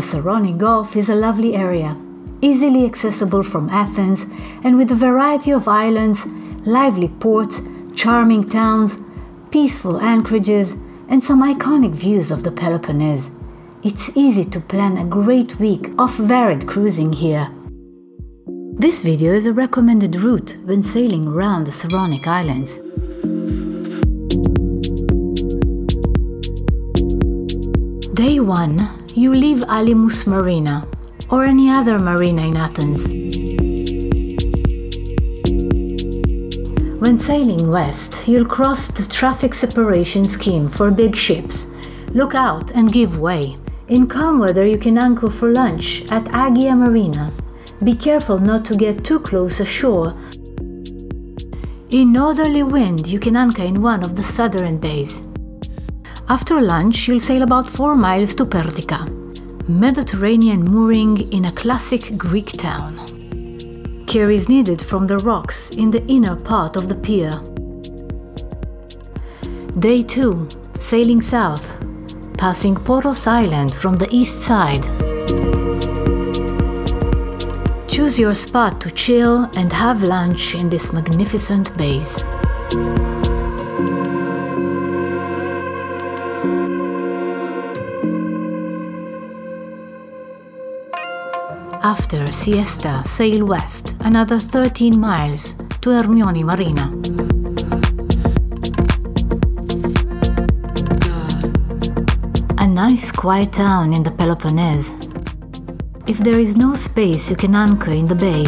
The Saronic Gulf is a lovely area, easily accessible from Athens and with a variety of islands, lively ports, charming towns, peaceful anchorages, and some iconic views of the Peloponnese. It's easy to plan a great week of varied cruising here. This video is a recommended route when sailing around the Saronic Islands. Day 1, you leave Alimos Marina or any other marina in Athens. When sailing west, you'll cross the traffic separation scheme for big ships. Look out and give way. In calm weather, you can anchor for lunch at Agia Marina. Be careful not to get too close ashore. In northerly wind, you can anchor in one of the southern bays. After lunch, you'll sail about 4 miles to Perdika, Mediterranean mooring in a classic Greek town. Care is needed from the rocks in the inner part of the pier. Day 2, sailing south, passing Poros Island from the east side. Choose your spot to chill and have lunch in this magnificent base. After siesta, sail west another 13 miles to Ermioni Marina. A nice quiet town in the Peloponnese. If there is no space, you can anchor in the bay.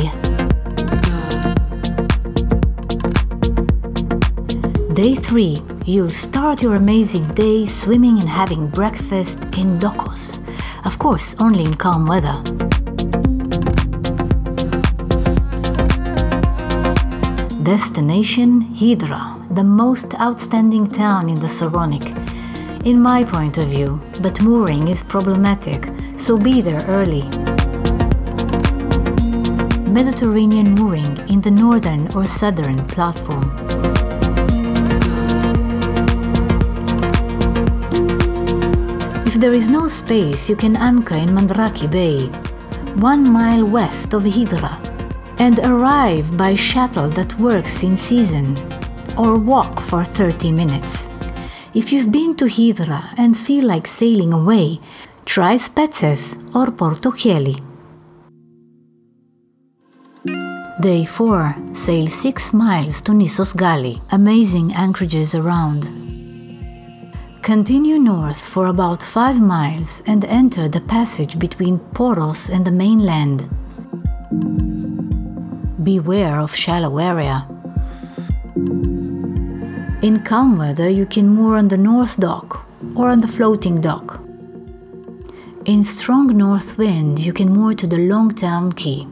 Day 3, you'll start your amazing day swimming and having breakfast in Dokos. Of course, only in calm weather. Destination Hydra, the most outstanding town in the Saronic. In my point of view, but mooring is problematic, so be there early. Mediterranean mooring in the northern or southern platform. If there is no space, you can anchor in Mandraki Bay, one mile west of Hydra and arrive by shuttle that works in season or walk for 30 minutes. If you've been to Hydra and feel like sailing away, try Spetses or Porto Cheli. Day 4. Sail 6 miles to Nissos Gali. Amazing anchorages around. Continue north for about 5 miles and enter the passage between Poros and the mainland. Beware of shallow area. In calm weather, you can moor on the north dock or on the floating dock. In strong north wind, you can moor to the Longtown Quay.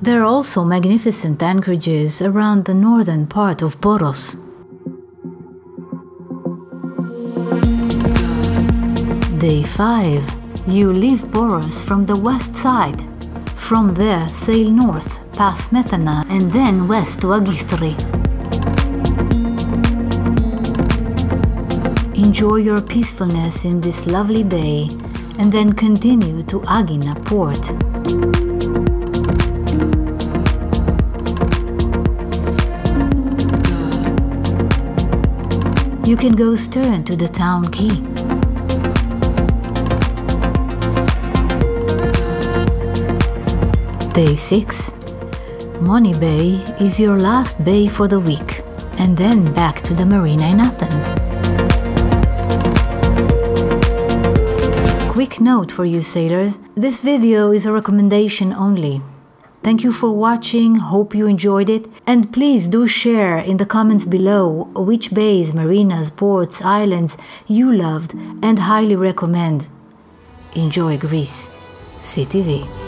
There are also magnificent anchorages around the northern part of Poros. Day 5. You leave Poros from the west side from there, sail north, past Methana, and then west to Agistri. Enjoy your peacefulness in this lovely bay, and then continue to Agina port. You can go stern to the town quay. Day 6. Moni Bay is your last bay for the week, and then back to the marina in Athens. Quick note for you sailors, this video is a recommendation only. Thank you for watching, hope you enjoyed it, and please do share in the comments below which bays, marinas, ports, islands you loved and highly recommend. Enjoy Greece. Sea TV.